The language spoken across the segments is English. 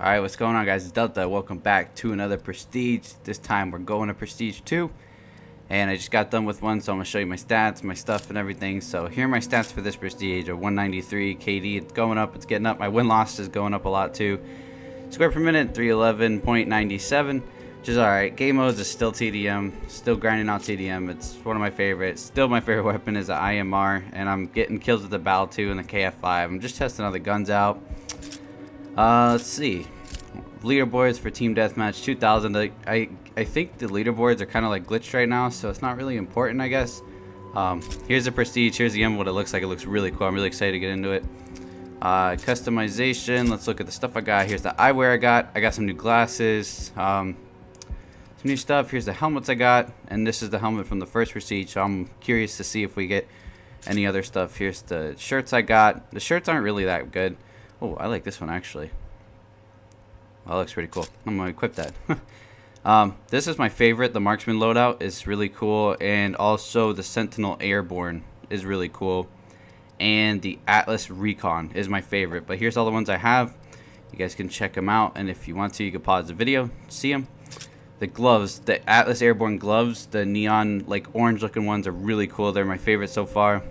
Alright, what's going on guys? It's Delta. Welcome back to another Prestige. This time we're going to Prestige 2. And I just got done with one, so I'm going to show you my stats, my stuff, and everything. So here are my stats for this Prestige. A 193 KD. It's going up. It's getting up. My win-loss is going up a lot too. Square per minute, 311.97. Which is alright. Game modes is still TDM. Still grinding out TDM. It's one of my favorites. Still my favorite weapon is the IMR. And I'm getting kills with the BAL 2 and the KF5. I'm just testing other guns out. Uh, let's see. Leaderboards for Team Deathmatch 2000. I, I, I think the leaderboards are kind of like glitched right now, so it's not really important, I guess. Um, here's the Prestige. Here's the end what it looks like. It looks really cool. I'm really excited to get into it. Uh, customization. Let's look at the stuff I got. Here's the eyewear I got. I got some new glasses. Um, some new stuff. Here's the helmets I got. And this is the helmet from the first Prestige, so I'm curious to see if we get any other stuff. Here's the shirts I got. The shirts aren't really that good. Oh, I like this one actually. That looks pretty cool. I'm going to equip that. um, this is my favorite. The Marksman loadout is really cool. And also the Sentinel Airborne is really cool. And the Atlas Recon is my favorite. But here's all the ones I have. You guys can check them out. And if you want to, you can pause the video, see them. The gloves, the Atlas Airborne gloves, the neon, like orange looking ones are really cool. They're my favorite so far.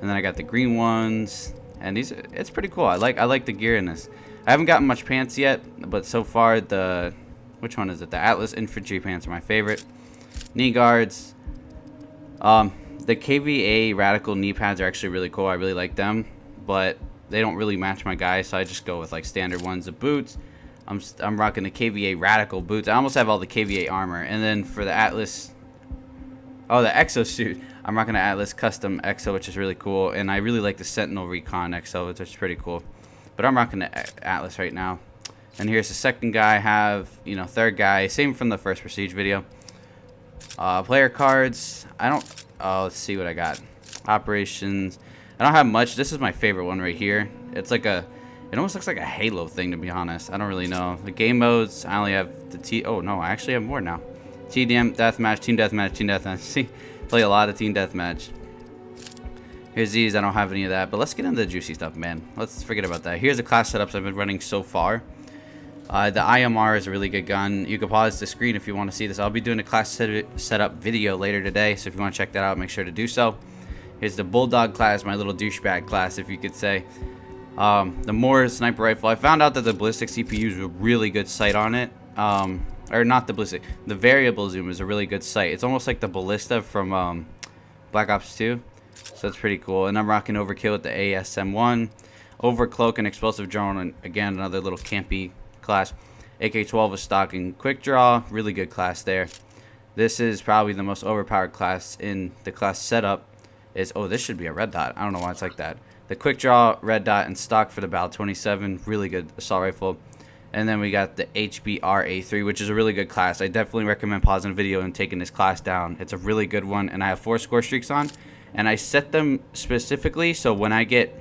And then I got the green ones, and these it's pretty cool. I like I like the gear in this. I haven't gotten much pants yet, but so far the which one is it? The Atlas infantry pants are my favorite. Knee guards. Um, the KVA radical knee pads are actually really cool. I really like them, but they don't really match my guy, so I just go with like standard ones. The boots, I'm I'm rocking the KVA radical boots. I almost have all the KVA armor, and then for the Atlas, oh the exosuit. I'm rocking the Atlas Custom EXO, which is really cool. And I really like the Sentinel Recon EXO, which is pretty cool. But I'm rocking the Atlas right now. And here's the second guy I have, you know, third guy. Same from the first Prestige video. Uh, player cards. I don't... Oh, let's see what I got. Operations. I don't have much. This is my favorite one right here. It's like a... It almost looks like a Halo thing, to be honest. I don't really know. The game modes, I only have the T... Oh, no, I actually have more now. TDM, Deathmatch, Team Deathmatch, Team Deathmatch. See? Play a lot of team deathmatch. Here's these. I don't have any of that. But let's get into the juicy stuff, man. Let's forget about that. Here's the class setups I've been running so far. Uh, the IMR is a really good gun. You can pause the screen if you want to see this. I'll be doing a class set setup video later today. So if you want to check that out, make sure to do so. Here's the Bulldog class, my little douchebag class, if you could say. Um, the MORS sniper rifle. I found out that the ballistic CPU is a really good sight on it. Um, or not the ballistic, the variable zoom is a really good sight. It's almost like the ballista from um, Black Ops 2. So that's pretty cool. And I'm rocking Overkill with the ASM1. Overclock and Explosive Drone, and again, another little campy class. AK-12 is stocking Quick Draw, really good class there. This is probably the most overpowered class in the class setup. Is Oh, this should be a red dot. I don't know why it's like that. The Quick Draw, red dot, and stock for the BAL 27. Really good assault rifle. And then we got the HBR-A3, which is a really good class. I definitely recommend pausing the video and taking this class down. It's a really good one, and I have four score streaks on. And I set them specifically so when I get...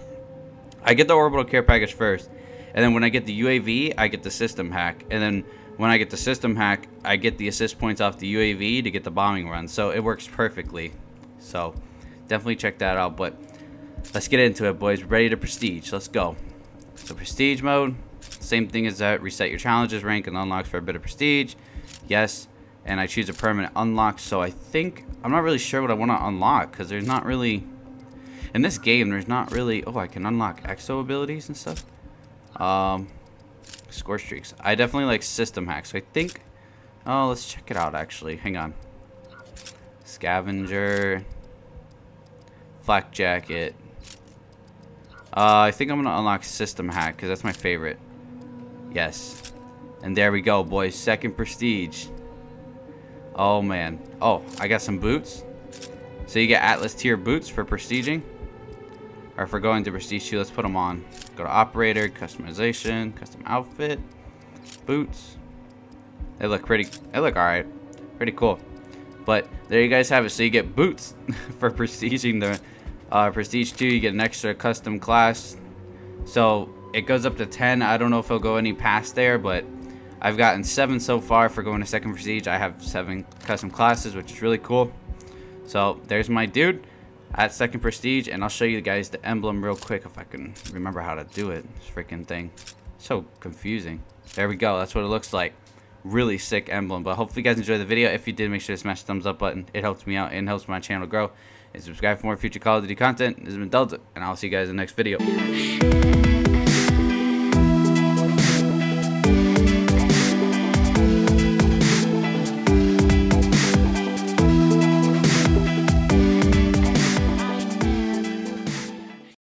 I get the orbital care package first. And then when I get the UAV, I get the system hack. And then when I get the system hack, I get the assist points off the UAV to get the bombing run. So it works perfectly. So definitely check that out. But let's get into it, boys. Ready to prestige. Let's go. So prestige mode. Same thing as that. Reset your challenges, rank, and unlocks for a bit of prestige. Yes. And I choose a permanent unlock. So I think... I'm not really sure what I want to unlock. Because there's not really... In this game, there's not really... Oh, I can unlock exo abilities and stuff. Um, score streaks. I definitely like system hacks. So I think... Oh, let's check it out, actually. Hang on. Scavenger. Flak jacket. Uh, I think I'm going to unlock system hack because that's my favorite. Yes. And there we go, boys. Second prestige. Oh, man. Oh, I got some boots. So you get Atlas tier boots for prestiging. Or for going to prestige 2, let's put them on. Go to operator, customization, custom outfit, boots. They look pretty, they look alright. Pretty cool. But there you guys have it. So you get boots for prestiging the uh, prestige 2. You get an extra custom class. So it goes up to 10. I don't know if it'll go any past there, but I've gotten 7 so far for going to second prestige. I have 7 custom classes, which is really cool. So there's my dude at second prestige, and I'll show you guys the emblem real quick if I can remember how to do it. This freaking thing. So confusing. There we go. That's what it looks like. Really sick emblem. But hopefully you guys enjoyed the video. If you did, make sure to smash the thumbs up button. It helps me out and helps my channel grow. And subscribe for more future Call of Duty content. This has been Delta, and I'll see you guys in the next video.